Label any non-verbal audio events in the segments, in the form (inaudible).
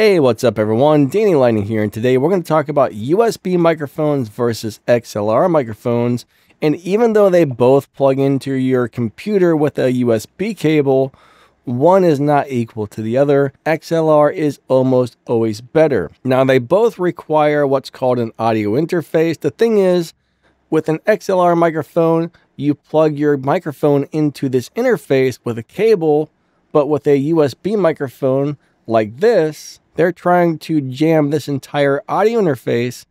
Hey, what's up everyone? Danny Lightning here, and today we're going to talk about USB microphones versus XLR microphones. And even though they both plug into your computer with a USB cable, one is not equal to the other. XLR is almost always better. Now, they both require what's called an audio interface. The thing is, with an XLR microphone, you plug your microphone into this interface with a cable, but with a USB microphone like this, they're trying to jam this entire audio interface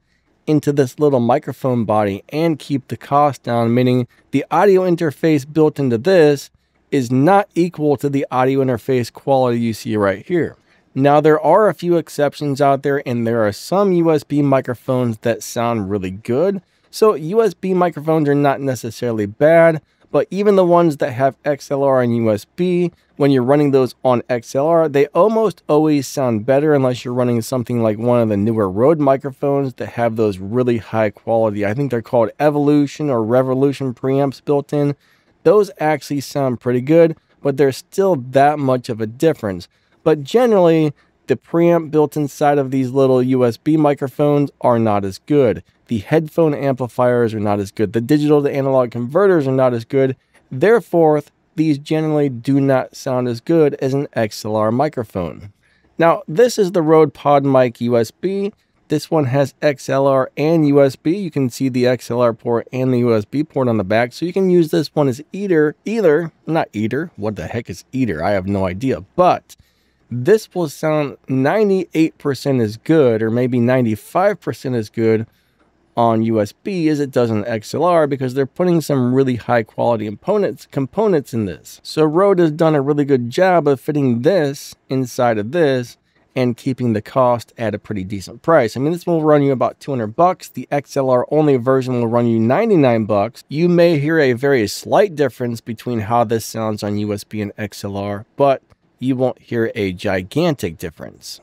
into this little microphone body and keep the cost down, meaning the audio interface built into this is not equal to the audio interface quality you see right here. Now, there are a few exceptions out there, and there are some USB microphones that sound really good. So, USB microphones are not necessarily bad, but even the ones that have XLR and USB, when you're running those on XLR, they almost always sound better unless you're running something like one of the newer Rode microphones that have those really high quality. I think they're called Evolution or Revolution preamps built in. Those actually sound pretty good, but there's still that much of a difference. But generally, the preamp built inside of these little USB microphones are not as good. The headphone amplifiers are not as good. The digital to analog converters are not as good. Therefore, these generally do not sound as good as an XLR microphone. Now, this is the Rode PodMic USB. This one has XLR and USB. You can see the XLR port and the USB port on the back. So you can use this one as either, either, not either. What the heck is either? I have no idea. But this will sound 98% as good or maybe 95% as good on USB as it does on XLR because they're putting some really high quality components components in this. So Rode has done a really good job of fitting this inside of this and keeping the cost at a pretty decent price. I mean, this will run you about 200 bucks. The XLR only version will run you 99 bucks. You may hear a very slight difference between how this sounds on USB and XLR, but you won't hear a gigantic difference.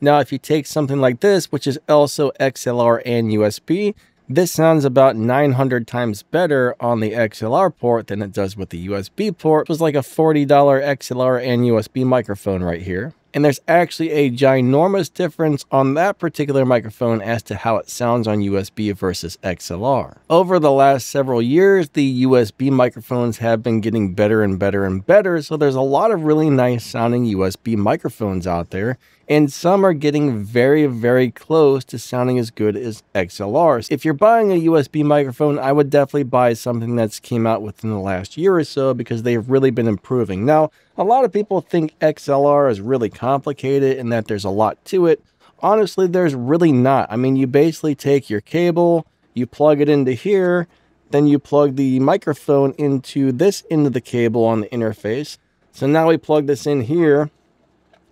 Now, if you take something like this, which is also XLR and USB, this sounds about 900 times better on the XLR port than it does with the USB port. It was like a $40 XLR and USB microphone right here. And there's actually a ginormous difference on that particular microphone as to how it sounds on USB versus XLR. Over the last several years, the USB microphones have been getting better and better and better, so there's a lot of really nice sounding USB microphones out there, and some are getting very, very close to sounding as good as XLRs. If you're buying a USB microphone, I would definitely buy something that's came out within the last year or so because they've really been improving. Now, a lot of people think XLR is really complicated and that there's a lot to it. Honestly, there's really not. I mean, you basically take your cable, you plug it into here, then you plug the microphone into this end of the cable on the interface. So now we plug this in here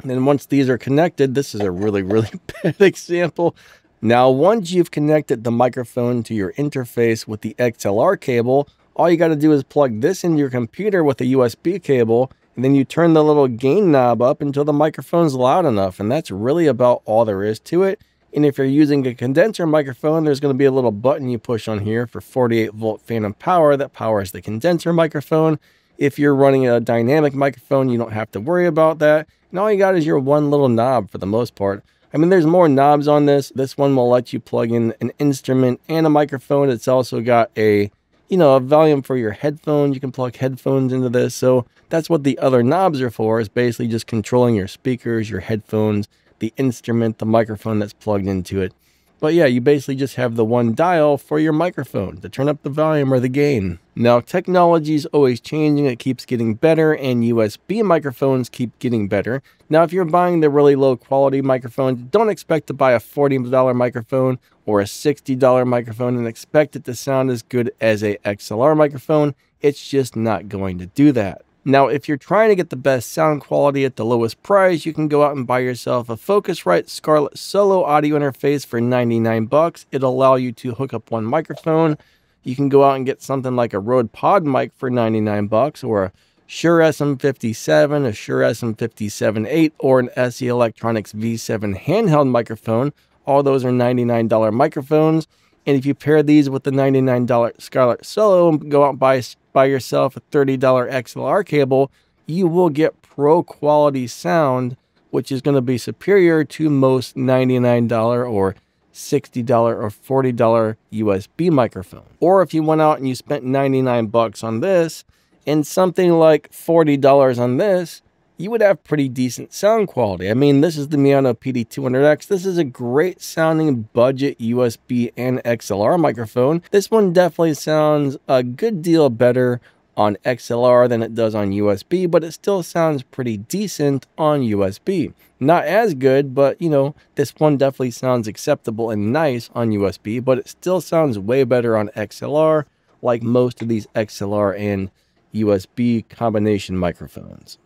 then once these are connected, this is a really, really (laughs) bad example. Now, once you've connected the microphone to your interface with the XLR cable, all you got to do is plug this into your computer with a USB cable, and then you turn the little gain knob up until the microphone's loud enough. And that's really about all there is to it. And if you're using a condenser microphone, there's going to be a little button you push on here for 48 volt phantom power that powers the condenser microphone. If you're running a dynamic microphone, you don't have to worry about that. And all you got is your one little knob for the most part. I mean, there's more knobs on this. This one will let you plug in an instrument and a microphone. It's also got a, you know, a volume for your headphones. You can plug headphones into this. So that's what the other knobs are for, is basically just controlling your speakers, your headphones, the instrument, the microphone that's plugged into it. But yeah, you basically just have the one dial for your microphone to turn up the volume or the gain. Now, technology is always changing, it keeps getting better, and USB microphones keep getting better. Now, if you're buying the really low quality microphone, don't expect to buy a $40 microphone or a $60 microphone and expect it to sound as good as a XLR microphone. It's just not going to do that. Now, if you're trying to get the best sound quality at the lowest price, you can go out and buy yourself a Focusrite Scarlett Solo audio interface for 99 bucks. It'll allow you to hook up one microphone. You can go out and get something like a Rode Pod mic for 99 bucks or a Shure SM57, a Shure SM57-8, or an SE Electronics V7 handheld microphone. All those are $99 microphones. And if you pair these with the $99 Scarlett Solo and go out and buy, buy yourself a $30 XLR cable, you will get pro quality sound which is going to be superior to most $99 or $60 or $40 USB microphone. Or if you went out and you spent 99 bucks on this and something like $40 on this, you would have pretty decent sound quality. I mean, this is the Maono PD200X. This is a great sounding budget USB and XLR microphone. This one definitely sounds a good deal better on XLR than it does on USB, but it still sounds pretty decent on USB. Not as good, but you know, this one definitely sounds acceptable and nice on USB, but it still sounds way better on XLR, like most of these XLR and USB combination microphones.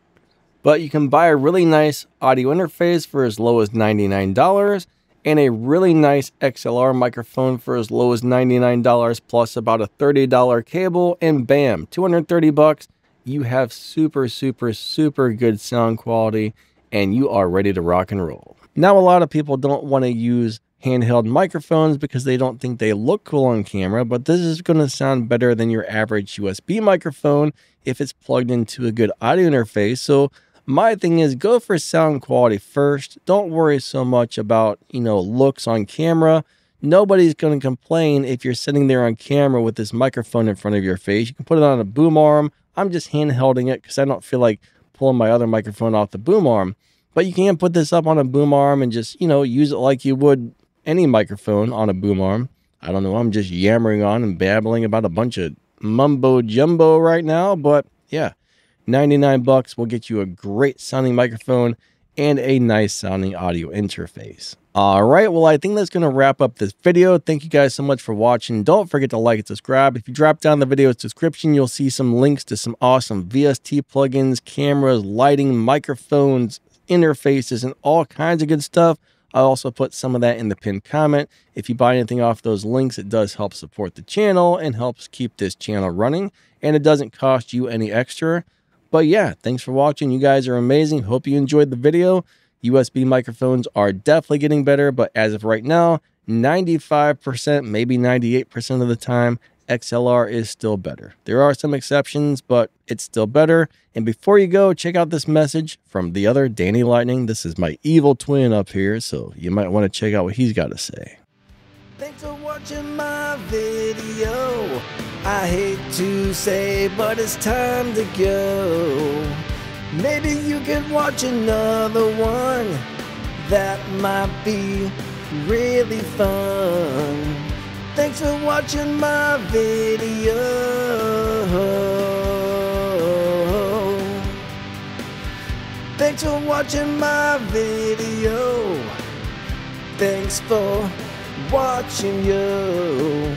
But you can buy a really nice audio interface for as low as $99 and a really nice XLR microphone for as low as $99 plus about a $30 cable and bam, 230 bucks. You have super, super, super good sound quality and you are ready to rock and roll. Now, a lot of people don't want to use handheld microphones because they don't think they look cool on camera, but this is going to sound better than your average USB microphone if it's plugged into a good audio interface. So my thing is go for sound quality first. Don't worry so much about, you know, looks on camera. Nobody's going to complain if you're sitting there on camera with this microphone in front of your face. You can put it on a boom arm. I'm just handhelding it because I don't feel like pulling my other microphone off the boom arm. But you can put this up on a boom arm and just, you know, use it like you would any microphone on a boom arm. I don't know. I'm just yammering on and babbling about a bunch of mumbo jumbo right now. But yeah, 99 bucks will get you a great sounding microphone and a nice sounding audio interface. All right, well, I think that's going to wrap up this video. Thank you guys so much for watching. Don't forget to like and subscribe. If you drop down the video's description, you'll see some links to some awesome VST plugins, cameras, lighting, microphones, interfaces, and all kinds of good stuff. I'll also put some of that in the pinned comment. If you buy anything off those links, it does help support the channel and helps keep this channel running, and it doesn't cost you any extra. But yeah, thanks for watching. You guys are amazing. Hope you enjoyed the video. USB microphones are definitely getting better, but as of right now, 95%, maybe 98% of the time, XLR is still better. There are some exceptions, but it's still better. And before you go, check out this message from the other Danny Lightning. This is my evil twin up here, so you might want to check out what he's got to say. Thanks for watching my video. I hate to say, but it's time to go. Maybe you could watch another one. That might be really fun. Thanks for watching my video. Thanks for watching my video. Thanks for watching you.